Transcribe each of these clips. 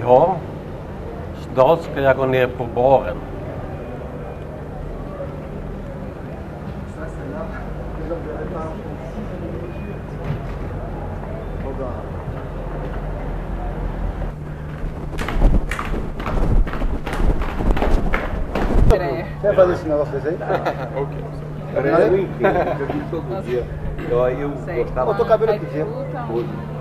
Ja, snart ska jag gå ner på baren. Você vai fazer esse negócio desse aí? Eu não entendo, eu vi todo dia. Eu, aí eu gostava. Botou cabelo aqui, dia. Hoje.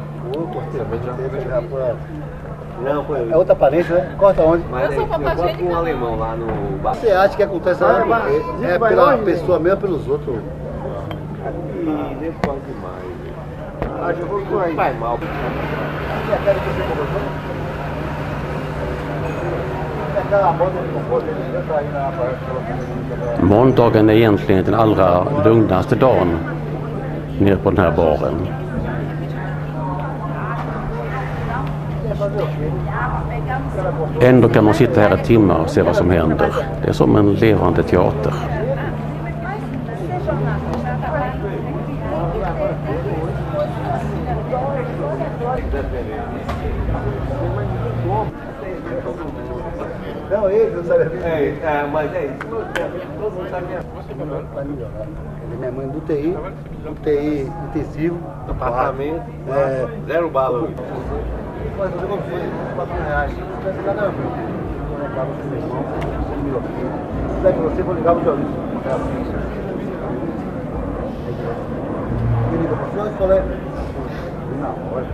Não, foi É outra aparência, né? Corta onde? Mas aí, eu gosto com um alemão lá no bar. Você acha que acontece lá porque é pela pessoa mesmo, pelos outros. Ih, nem pode demais. Acho que foi por aí. Faz mal. Måndagen är egentligen den allra lugnaste dagen nere på den här baren. Ändå kan man sitta här i timmar och se vad som händer. Det är som en levande teater. Não, ele sabe. É, é, mas é isso. Ele é minha mãe do TI, do TI intensivo. apartamento. É. Zero bala. Mas fazer como foi? 4 reais. Não, meu. Vou ligar pro seu irmão, você me aqui. Se quiser que você, vou ligar pro seu Luiz. Quem liga pro senhor, falei. Não, olha.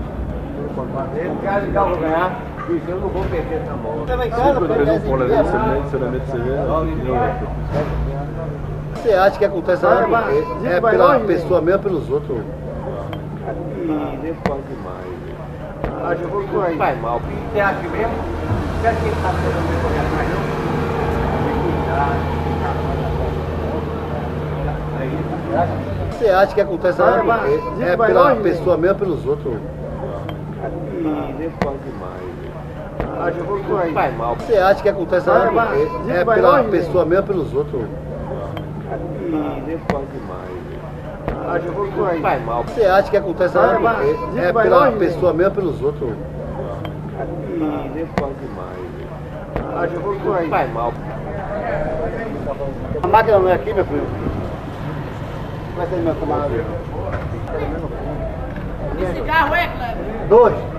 Eu quero ligar, eu vou ganhar. Bicho, eu não vou perder essa mão. Você vai em casa, pega essa Você acha que acontece lá porque é pela pessoa mesmo, pelos outros. Ih, nem pode demais. Por. Faz mal. Você acha mesmo? Você acha que ele tá fazendo correr atrás, não? Você acha que acontece lá porque é pela pessoa mesmo, pelos outros. Ih, nem pode demais. Por aí. Faz mal. Você acha que acontece porque é pela pessoa mesmo, pelos outros. Ih, nem pode demais. Faz mal. Você acha que acontece lá porque é pela pessoa mesmo, pelos outros. Ih, nem pode demais. Acho que foi por aí. Faz mal. A máquina não é aqui, meu filho? Vai ser meu camarada. Que cigarro é, Cleber? Dois.